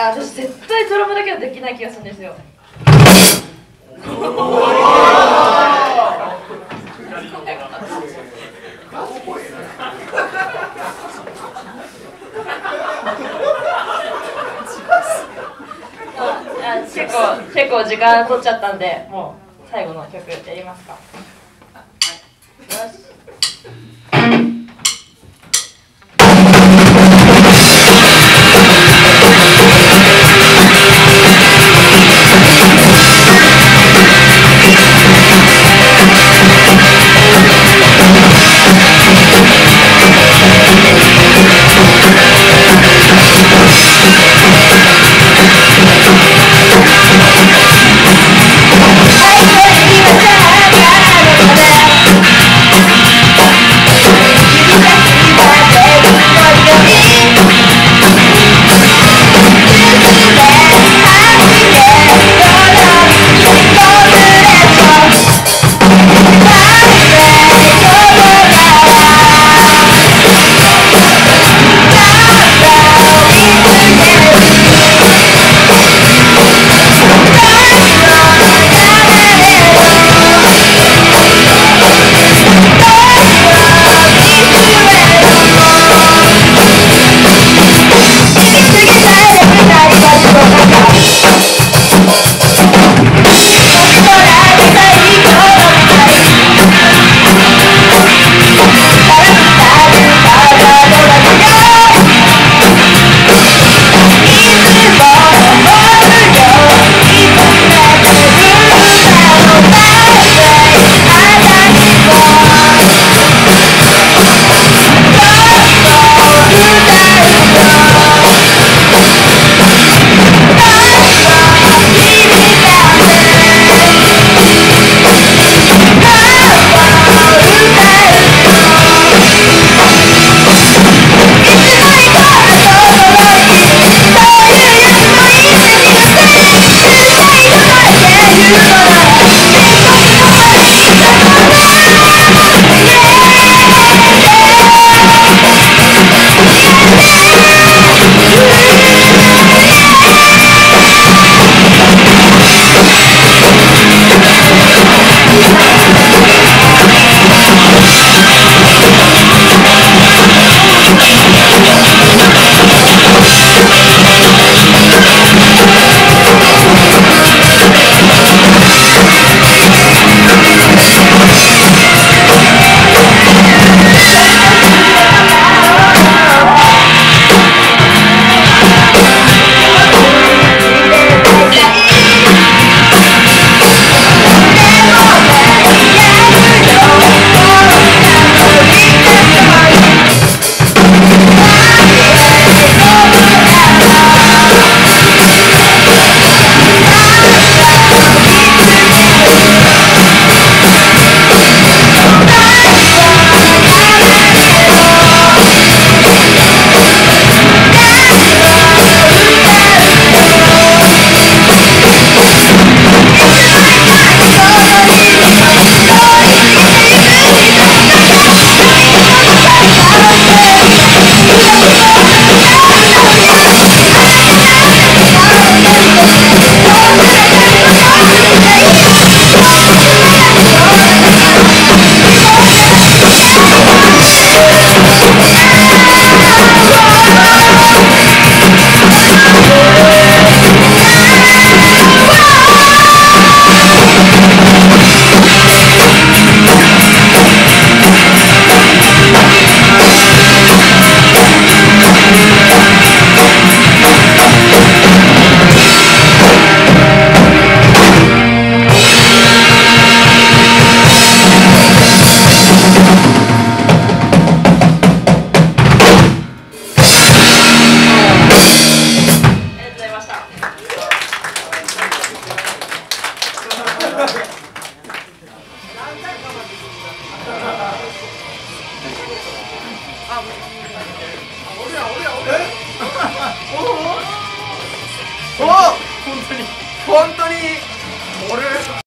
あ私絶対ドラムだけはできない気がするんですよ。結構結構時間取っちゃったんでもう最後の曲やりますか。よし。お本当に。本当に。俺